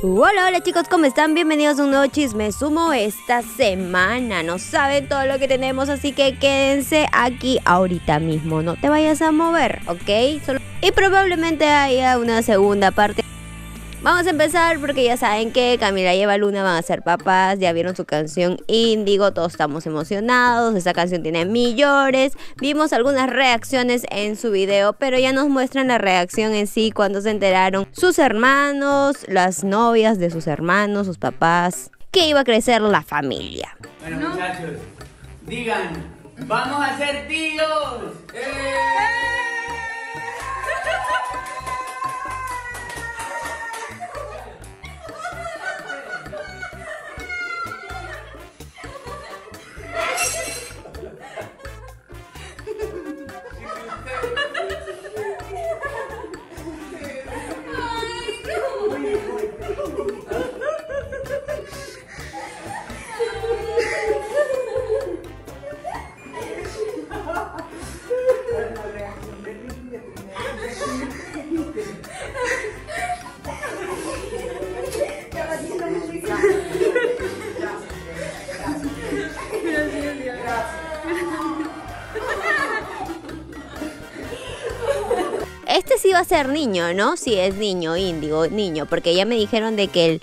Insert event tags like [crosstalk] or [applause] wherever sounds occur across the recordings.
Hola, hola chicos, ¿cómo están? Bienvenidos a un nuevo chisme sumo esta semana. No saben todo lo que tenemos, así que quédense aquí ahorita mismo. No te vayas a mover, ¿ok? Solo... Y probablemente haya una segunda parte. Vamos a empezar porque ya saben que Camila y Eva Luna van a ser papás, ya vieron su canción Índigo, todos estamos emocionados, esa canción tiene millones, vimos algunas reacciones en su video, pero ya nos muestran la reacción en sí cuando se enteraron sus hermanos, las novias de sus hermanos, sus papás, que iba a crecer la familia. Bueno muchachos, digan, vamos a ser tíos. ¡Eh! Ser niño, ¿no? Sí, es niño, índigo, niño, porque ya me dijeron de que el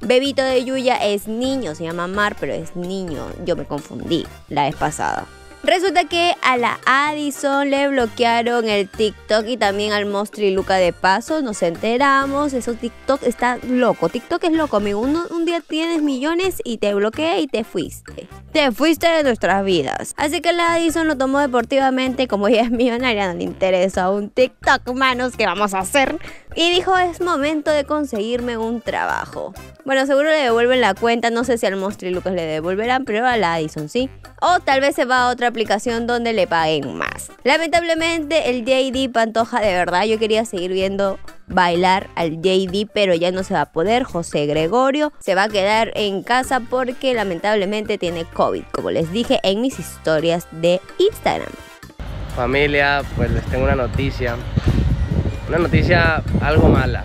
bebito de Yuya es niño, se llama Mar, pero es niño. Yo me confundí la vez pasada. Resulta que a la Addison le bloquearon el TikTok y también al Mostri Luca de paso. Nos enteramos. Eso TikTok está loco. TikTok es loco, amigo. un día tienes millones y te bloquea y te fuiste. Te fuiste de nuestras vidas. Así que la Addison lo tomó deportivamente. Como ella es millonaria, no le interesa un TikTok, manos. ¿Qué vamos a hacer? Y dijo: Es momento de conseguirme un trabajo. Bueno, seguro le devuelven la cuenta. No sé si al Mostri Lucas le devolverán, pero a la Addison sí. O tal vez se va a otra aplicación donde le paguen más. Lamentablemente el JD Pantoja de verdad yo quería seguir viendo bailar al JD pero ya no se va a poder. José Gregorio se va a quedar en casa porque lamentablemente tiene COVID, como les dije en mis historias de Instagram. Familia, pues les tengo una noticia. Una noticia algo mala.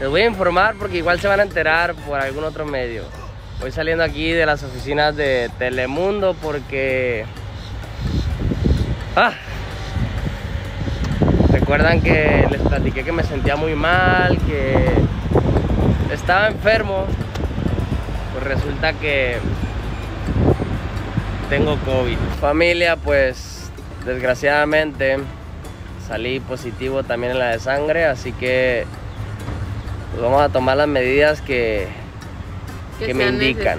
Les voy a informar porque igual se van a enterar por algún otro medio. Voy saliendo aquí de las oficinas de Telemundo porque Ah. Recuerdan que les platiqué que me sentía muy mal, que estaba enfermo. Pues resulta que tengo COVID. Familia, pues desgraciadamente salí positivo también en la de sangre, así que pues, vamos a tomar las medidas que, que, me indican.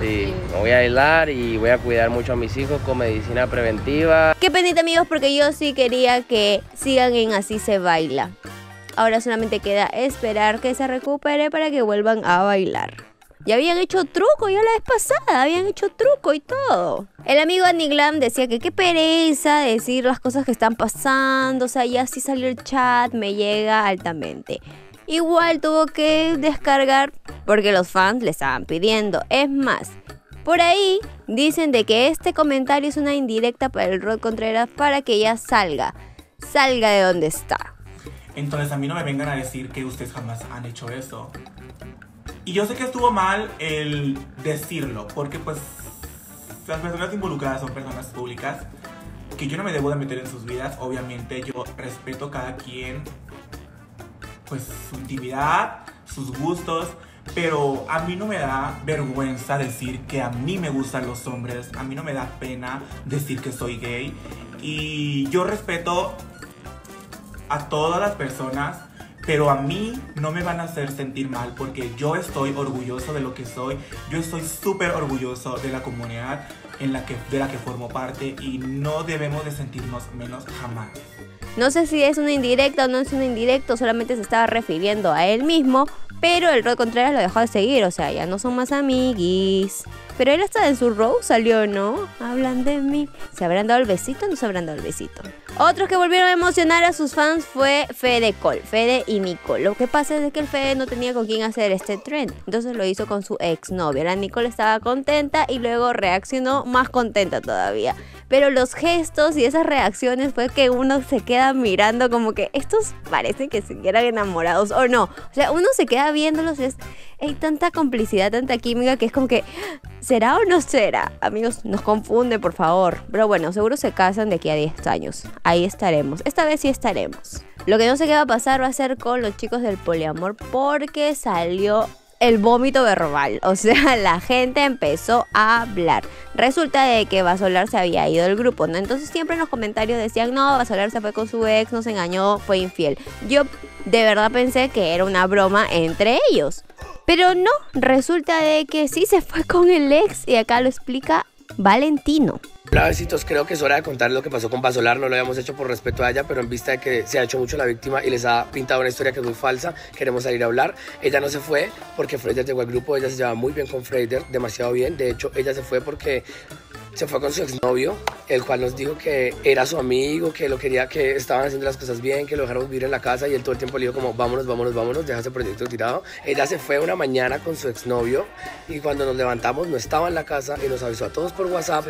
Sí, me voy a aislar y voy a cuidar mucho a mis hijos con medicina preventiva. Qué pendiente amigos porque yo sí quería que sigan en Así se baila. Ahora solamente queda esperar que se recupere para que vuelvan a bailar. Ya habían hecho truco, ya la vez pasada, habían hecho truco y todo. El amigo Andy Glam decía que qué pereza decir las cosas que están pasando, o sea, ya si salió el chat, me llega altamente. Igual tuvo que descargar porque los fans le estaban pidiendo. Es más, por ahí dicen de que este comentario es una indirecta para el Rod Contreras para que ya salga, salga de donde está. Entonces a mí no me vengan a decir que ustedes jamás han hecho eso. Y yo sé que estuvo mal el decirlo, porque pues las personas involucradas son personas públicas, que yo no me debo de meter en sus vidas, obviamente yo respeto cada quien pues su intimidad, sus gustos, pero a mí no me da vergüenza decir que a mí me gustan los hombres, a mí no me da pena decir que soy gay. Y yo respeto a todas las personas, pero a mí no me van a hacer sentir mal porque yo estoy orgulloso de lo que soy, yo estoy súper orgulloso de la comunidad en la que, de la que formo parte y no debemos de sentirnos menos jamás. No sé si es una indirecta o no es una indirecta, solamente se estaba refiriendo a él mismo, pero el Rod Contreras lo dejó de seguir, o sea, ya no son más amiguis. Pero él hasta en su row salió, ¿no? Hablan de mí. ¿Se habrán dado el besito o no se habrán dado el besito? Otros que volvieron a emocionar a sus fans fue Fede Cole, Fede y Nicole. Lo que pasa es que el Fede no tenía con quién hacer este trend, entonces lo hizo con su ex novia. La Nicole estaba contenta y luego reaccionó más contenta todavía. Pero los gestos y esas reacciones fue que uno se queda mirando como que estos parecen que se quieran enamorados o no. O sea, uno se queda viéndolos es, hay tanta complicidad, tanta química que es como que, ¿será o no será? Amigos, nos confunde, por favor. Pero bueno, seguro se casan de aquí a 10 años. Ahí estaremos. Esta vez sí estaremos. Lo que no sé qué va a pasar va a ser con los chicos del poliamor porque salió el vómito verbal. O sea, [laughs] la gente empezó a hablar. Resulta de que Basolar se había ido del grupo, ¿no? Entonces siempre en los comentarios decían, no, Basolar se fue con su ex, nos engañó, fue infiel. Yo de verdad pensé que era una broma entre ellos. Pero no, resulta de que sí se fue con el ex y acá lo explica Valentino. Hola besitos, creo que es hora de contar lo que pasó con Basolar, no lo habíamos hecho por respeto a ella, pero en vista de que se ha hecho mucho la víctima y les ha pintado una historia que es muy falsa, queremos salir a hablar. Ella no se fue porque Freider llegó al grupo, ella se lleva muy bien con Freider, demasiado bien, de hecho ella se fue porque se fue con su exnovio, el cual nos dijo que era su amigo, que lo quería, que estaban haciendo las cosas bien, que lo dejáramos vivir en la casa y él todo el tiempo le dijo como vámonos, vámonos, vámonos, deja ese proyecto tirado. Ella se fue una mañana con su exnovio y cuando nos levantamos no estaba en la casa y nos avisó a todos por WhatsApp.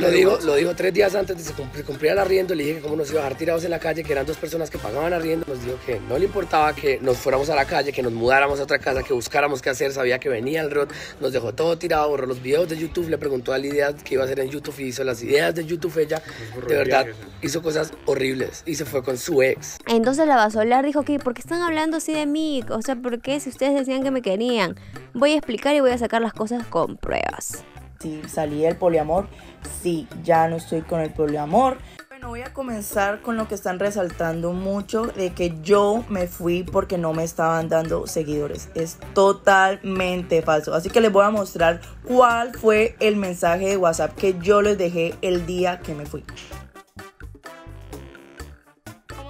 Lo dijo, lo dijo tres días antes de que se cumpliera el arriendo, le dije que cómo nos iba a dejar tirados en la calle, que eran dos personas que pagaban arriendo, nos dijo que no le importaba que nos fuéramos a la calle, que nos mudáramos a otra casa, que buscáramos qué hacer, sabía que venía el rot, nos dejó todo tirado, borró los videos de YouTube, le preguntó a Lidia que iba a hacer en YouTube y hizo las ideas de YouTube ella, de verdad, hizo cosas horribles y se fue con su ex. Entonces la Basolar dijo que, ¿por qué están hablando así de mí? O sea, ¿por qué si ustedes decían que me querían? Voy a explicar y voy a sacar las cosas con pruebas. Si salí del poliamor, sí, ya no estoy con el poliamor. Bueno, voy a comenzar con lo que están resaltando mucho de que yo me fui porque no me estaban dando seguidores. Es totalmente falso. Así que les voy a mostrar cuál fue el mensaje de WhatsApp que yo les dejé el día que me fui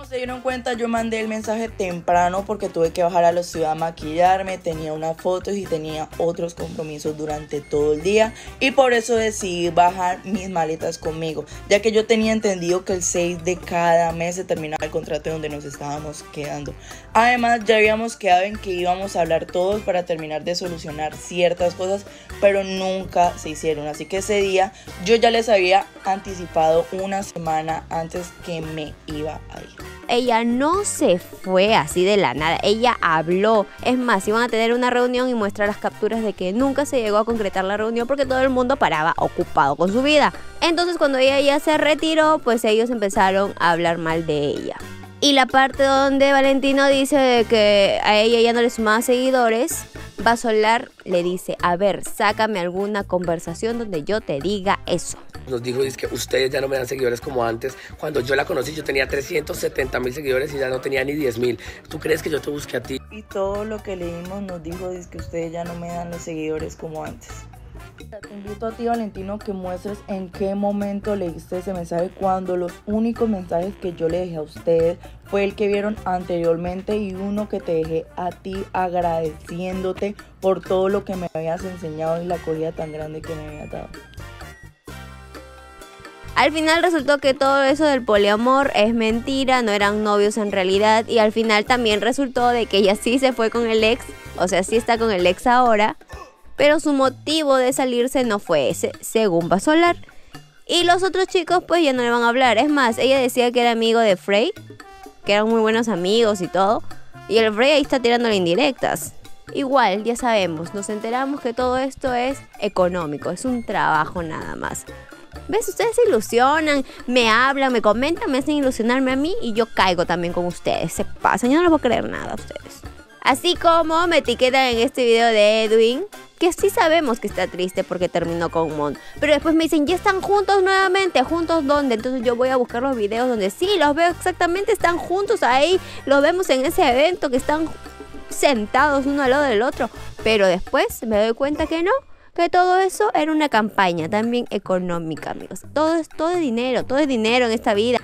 se dieron cuenta, yo mandé el mensaje temprano porque tuve que bajar a la ciudad a maquillarme, tenía unas fotos y tenía otros compromisos durante todo el día y por eso decidí bajar mis maletas conmigo, ya que yo tenía entendido que el 6 de cada mes se terminaba el contrato donde nos estábamos quedando. Además, ya habíamos quedado en que íbamos a hablar todos para terminar de solucionar ciertas cosas, pero nunca se hicieron. Así que ese día yo ya les había anticipado una semana antes que me iba a ir ella no se fue así de la nada, ella habló. Es más, iban a tener una reunión y muestra las capturas de que nunca se llegó a concretar la reunión porque todo el mundo paraba ocupado con su vida. Entonces cuando ella ya se retiró, pues ellos empezaron a hablar mal de ella. Y la parte donde Valentino dice que a ella ya no le sumaba seguidores, Basolar le dice, a ver, sácame alguna conversación donde yo te diga eso. Nos dijo, es que ustedes ya no me dan seguidores como antes. Cuando yo la conocí yo tenía 370 mil seguidores y ya no tenía ni 10 mil. ¿Tú crees que yo te busqué a ti? Y todo lo que leímos nos dijo, es que ustedes ya no me dan los seguidores como antes. Te invito a ti, Valentino, que muestres en qué momento leíste ese mensaje cuando los únicos mensajes que yo le dejé a ustedes fue el que vieron anteriormente y uno que te dejé a ti agradeciéndote por todo lo que me habías enseñado y la acogida tan grande que me habías dado. Al final resultó que todo eso del poliamor es mentira, no eran novios en realidad y al final también resultó de que ella sí se fue con el ex, o sea, sí está con el ex ahora, pero su motivo de salirse no fue ese, según Basolar. Y los otros chicos pues ya no le van a hablar, es más, ella decía que era amigo de Frey, que eran muy buenos amigos y todo, y el Frey ahí está tirándole indirectas. Igual, ya sabemos, nos enteramos que todo esto es económico, es un trabajo nada más. ¿Ves? Ustedes se ilusionan, me hablan, me comentan, me hacen ilusionarme a mí y yo caigo también con ustedes. Se pasan, yo no les voy a creer nada a ustedes. Así como me etiquetan en este video de Edwin, que sí sabemos que está triste porque terminó con Mon. Pero después me dicen, ya están juntos nuevamente, ¿juntos dónde? Entonces yo voy a buscar los videos donde sí, los veo exactamente, están juntos ahí, los vemos en ese evento que están sentados uno al lado del otro. Pero después me doy cuenta que no, que todo eso era una campaña también económica, amigos. Todo es, todo es dinero, todo es dinero en esta vida.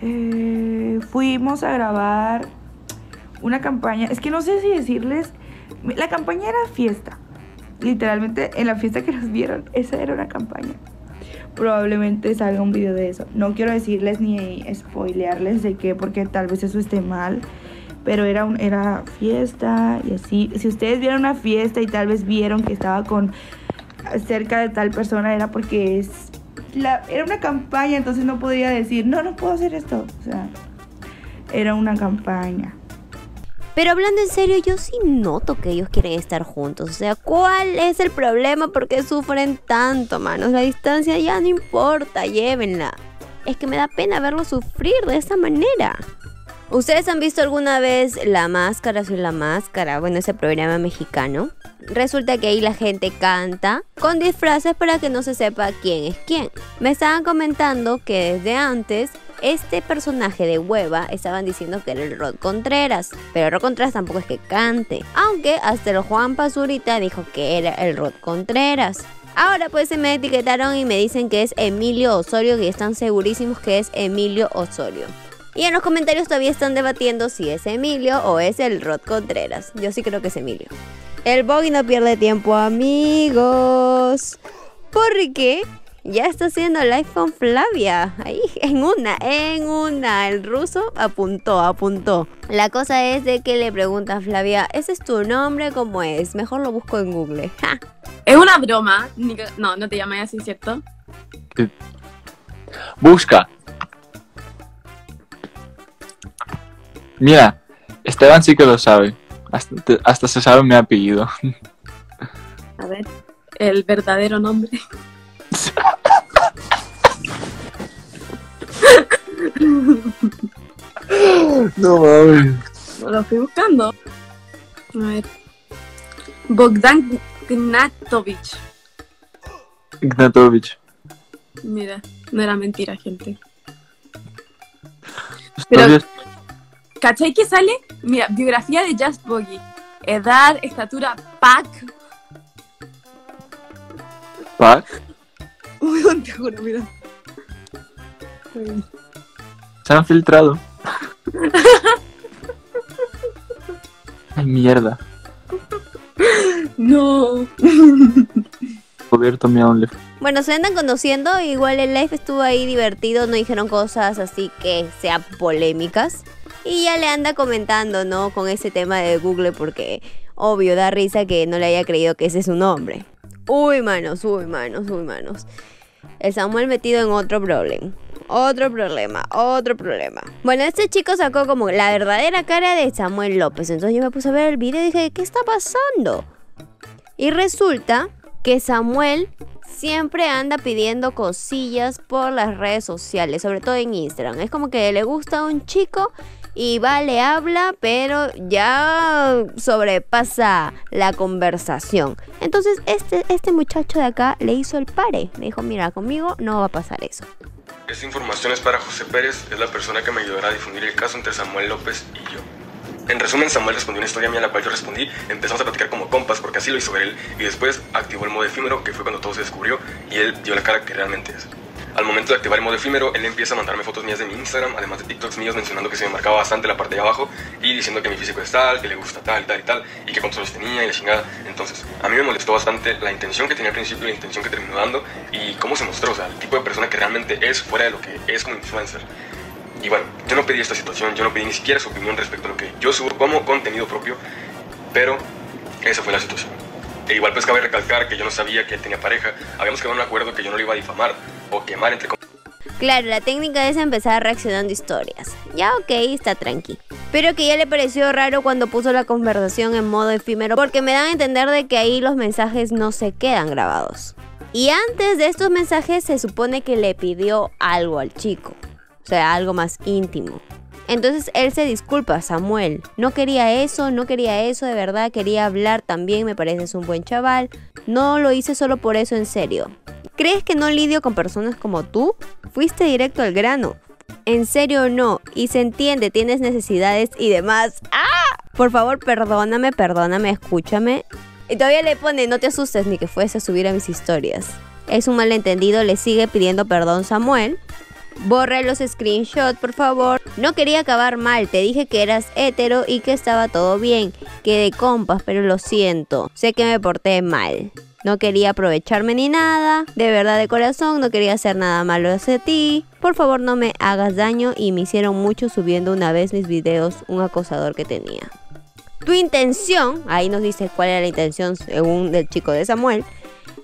Eh, fuimos a grabar una campaña, es que no sé si decirles, la campaña era fiesta. Literalmente en la fiesta que nos vieron, esa era una campaña. Probablemente salga un video de eso. No quiero decirles ni spoilearles de qué, porque tal vez eso esté mal. Pero era, un, era fiesta y así. Si ustedes vieron una fiesta y tal vez vieron que estaba con cerca de tal persona, era porque es la, era una campaña, entonces no podía decir, no, no puedo hacer esto. O sea, era una campaña. Pero hablando en serio, yo sí noto que ellos quieren estar juntos. O sea, ¿cuál es el problema? ¿Por qué sufren tanto, manos? La distancia ya no importa, llévenla. Es que me da pena verlo sufrir de esa manera. ¿Ustedes han visto alguna vez La Máscara sin la Máscara? Bueno, ese programa mexicano. Resulta que ahí la gente canta con disfraces para que no se sepa quién es quién. Me estaban comentando que desde antes este personaje de hueva estaban diciendo que era el Rod Contreras, pero Rod Contreras tampoco es que cante, aunque hasta el Juan Pazurita dijo que era el Rod Contreras. Ahora pues se me etiquetaron y me dicen que es Emilio Osorio, que están segurísimos que es Emilio Osorio. Y en los comentarios todavía están debatiendo si es Emilio o es el Rod Contreras. Yo sí creo que es Emilio. El Boggy no pierde tiempo, amigos. Porque ya está haciendo live con Flavia. Ahí, en una, en una. El ruso apuntó, apuntó. La cosa es de que le pregunta a Flavia, ¿ese es tu nombre? ¿Cómo es? Mejor lo busco en Google. Es una broma. No, no te llamas así, ¿cierto? Busca. Mira, Esteban sí que lo sabe. Hasta, hasta se sabe mi apellido. [laughs] A ver, el verdadero nombre. [laughs] no mames. Lo estoy buscando. A ver. Bogdan Gnatovic. Gnatovic. Mira, no era mentira, gente. Pero, ¿cachai que sale? Mira, biografía de Just Boggy. Edad, estatura, pack. ¿Pack? [laughs] Uy, te juro, mira. Se han filtrado. Ay, mierda. No. Cubierto mi OnlyFans. Bueno, se andan conociendo, igual el live estuvo ahí divertido, no dijeron cosas así que sean polémicas. Y ya le anda comentando, ¿no? Con ese tema de Google porque obvio da risa que no le haya creído que ese es su nombre. Uy, manos, uy, manos, uy, manos. El Samuel metido en otro problema. Otro problema, otro problema. Bueno, este chico sacó como la verdadera cara de Samuel López. Entonces yo me puse a ver el video y dije, ¿qué está pasando? Y resulta que Samuel siempre anda pidiendo cosillas por las redes sociales, sobre todo en Instagram. Es como que le gusta a un chico y va, le habla, pero ya sobrepasa la conversación. Entonces este, este muchacho de acá le hizo el pare. Le dijo, mira, conmigo no va a pasar eso. Esta información es para José Pérez, es la persona que me ayudará a difundir el caso entre Samuel López y yo. En resumen, Samuel respondió una historia mía a la cual yo respondí, empezamos a platicar como compas porque así lo hizo él y después activó el modo efímero que fue cuando todo se descubrió y él dio la cara que realmente es. Al momento de activar el modo efímero, él empieza a mandarme fotos mías de mi Instagram, además de TikToks míos mencionando que se me marcaba bastante la parte de abajo y diciendo que mi físico es tal, que le gusta tal, tal y tal, y que años tenía y la chingada. Entonces, a mí me molestó bastante la intención que tenía al principio y la intención que terminó dando y cómo se mostró, o sea, el tipo de persona que realmente es fuera de lo que es como influencer. Y bueno, yo no pedí esta situación, yo no pedí ni siquiera su opinión respecto a lo que yo subo como contenido propio, pero esa fue la situación. E igual pues cabe recalcar que yo no sabía que él tenía pareja, habíamos quedado en un acuerdo que yo no lo iba a difamar o quemar entre Claro, la técnica es empezar reaccionando historias. Ya ok, está tranqui. Pero que ya le pareció raro cuando puso la conversación en modo efímero porque me dan a entender de que ahí los mensajes no se quedan grabados. Y antes de estos mensajes se supone que le pidió algo al chico. O sea, algo más íntimo. Entonces él se disculpa, Samuel. No quería eso, no quería eso, de verdad quería hablar también, me pareces un buen chaval. No lo hice solo por eso, en serio. ¿Crees que no lidio con personas como tú? Fuiste directo al grano. ¿En serio no? Y se entiende, tienes necesidades y demás. ¡Ah! Por favor, perdóname, perdóname, escúchame. Y todavía le pone, no te asustes ni que fuese a subir a mis historias. Es un malentendido, le sigue pidiendo perdón Samuel. Borra los screenshots, por favor. No quería acabar mal, te dije que eras hetero y que estaba todo bien. Que de compas, pero lo siento. Sé que me porté mal. No quería aprovecharme ni nada, de verdad de corazón, no quería hacer nada malo hacia ti. Por favor no me hagas daño y me hicieron mucho subiendo una vez mis videos un acosador que tenía. Tu intención, ahí nos dice cuál era la intención según el chico de Samuel,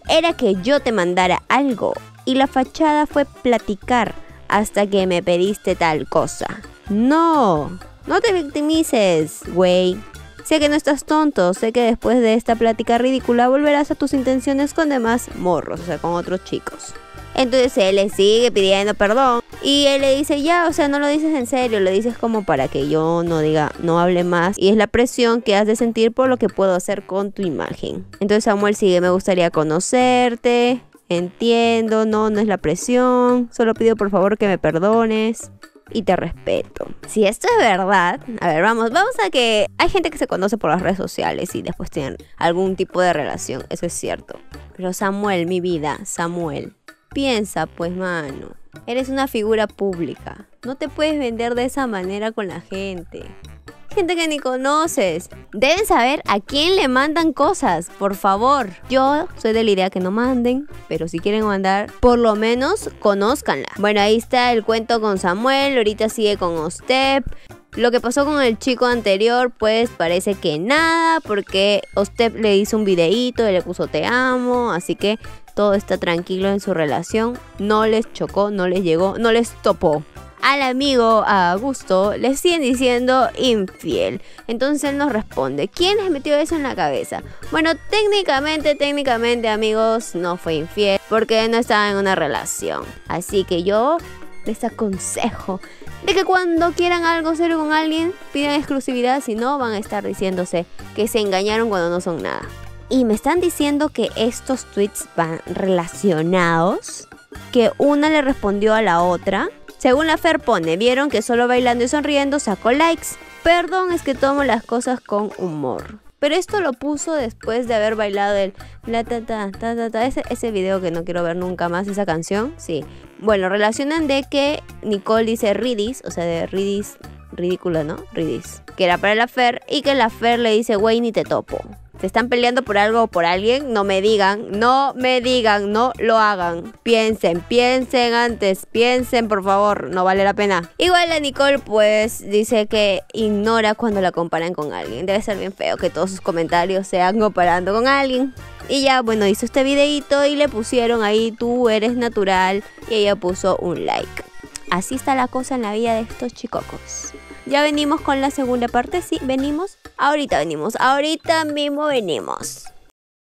era que yo te mandara algo y la fachada fue platicar hasta que me pediste tal cosa. No, no te victimices, güey. Sé que no estás tonto, sé que después de esta plática ridícula volverás a tus intenciones con demás morros, o sea, con otros chicos. Entonces él le sigue pidiendo perdón y él le dice, ya, o sea, no lo dices en serio, lo dices como para que yo no diga, no hable más. Y es la presión que has de sentir por lo que puedo hacer con tu imagen. Entonces Samuel sigue, me gustaría conocerte, entiendo, no, no es la presión, solo pido por favor que me perdones y te respeto. Si esto es verdad, a ver, vamos, vamos a que hay gente que se conoce por las redes sociales y después tienen algún tipo de relación, eso es cierto. Pero Samuel, mi vida, Samuel, piensa pues, mano, eres una figura pública. No te puedes vender de esa manera con la gente gente que ni conoces. Deben saber a quién le mandan cosas, por favor. Yo soy de la idea que no manden, pero si quieren mandar, por lo menos conózcanla. Bueno, ahí está el cuento con Samuel, ahorita sigue con Ostep. Lo que pasó con el chico anterior, pues parece que nada, porque Ostep le hizo un videíto le puso te amo, así que todo está tranquilo en su relación. No les chocó, no les llegó, no les topó al amigo Augusto le siguen diciendo infiel. Entonces él nos responde, ¿quién les metió eso en la cabeza? Bueno, técnicamente, técnicamente amigos, no fue infiel porque no estaba en una relación. Así que yo les aconsejo de que cuando quieran algo serio con alguien, pidan exclusividad, si no van a estar diciéndose que se engañaron cuando no son nada. Y me están diciendo que estos tweets van relacionados, que una le respondió a la otra según la Fer pone, vieron que solo bailando y sonriendo sacó likes. Perdón, es que tomo las cosas con humor. Pero esto lo puso después de haber bailado el la ta ta ta ta, ta ese, ese video que no quiero ver nunca más, esa canción. Sí. Bueno, relacionan de que Nicole dice ridis, o sea, de ridis, ridículo, ¿no? Ridis. Que era para la Fer y que la Fer le dice, güey, ni te topo se están peleando por algo o por alguien, no me digan, no me digan, no lo hagan. Piensen, piensen antes, piensen por favor, no vale la pena. Igual la Nicole pues dice que ignora cuando la comparan con alguien. Debe ser bien feo que todos sus comentarios sean comparando con alguien. Y ya, bueno, hizo este videito y le pusieron ahí, tú eres natural. Y ella puso un like. Así está la cosa en la vida de estos chicocos. Ya venimos con la segunda parte, sí, venimos. Ahorita venimos, ahorita mismo venimos.